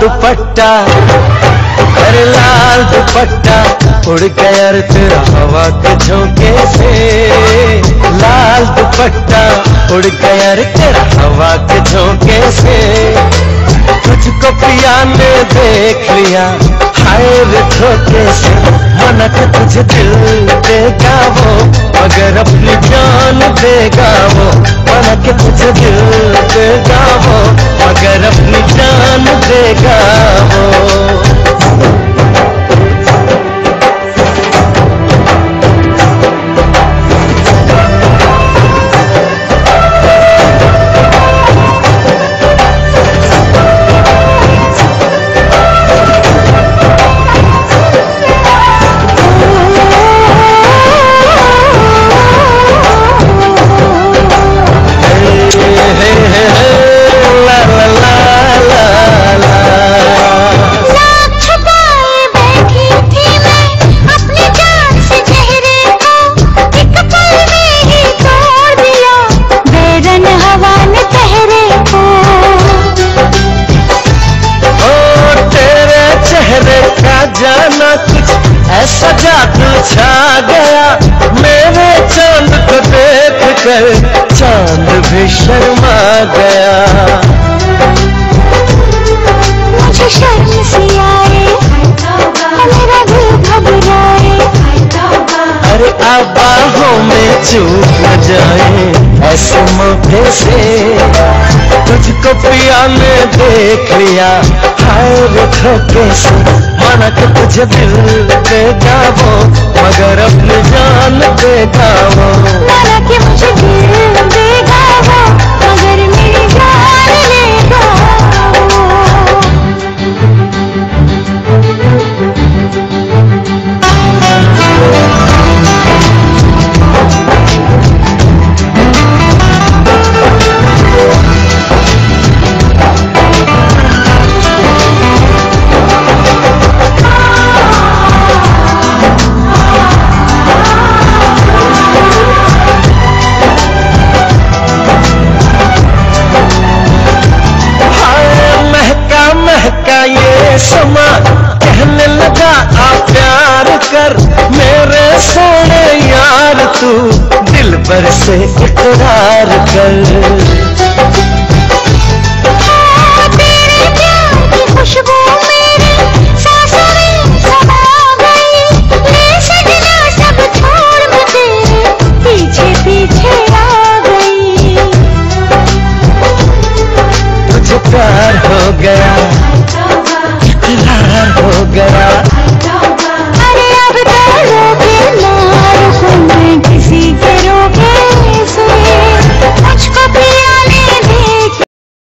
दुपट्टा अरे लाल दुपट्टा, उड़ गया तेरा हवा के झोंके से। लाल दुपट्टा, उड़ गया तेरा हवा के झोंके से। तुझको पिया ने देख लिया, हाय रे धोखे से। मनक तुझे दिल देगा वो, मगर अपनी जान देगा वो। मनक तुझे दिल देगा वो। मगर अपनी जान देगा वो। कर चाँद भी शर्मा गया। मुझे शर्म सी आए मेरा दिल घबराए। अरे अब बाहों में चूक न जाए ऐसे मौके से तुझको पिया ने देख लिया। हाय धोखे से माना कि तुझे दिल देगा वो मगर अपनी जान देगा वो सोने यार तू दिल पर से इकरार कर। प्यार हो गया इकरार हो गया।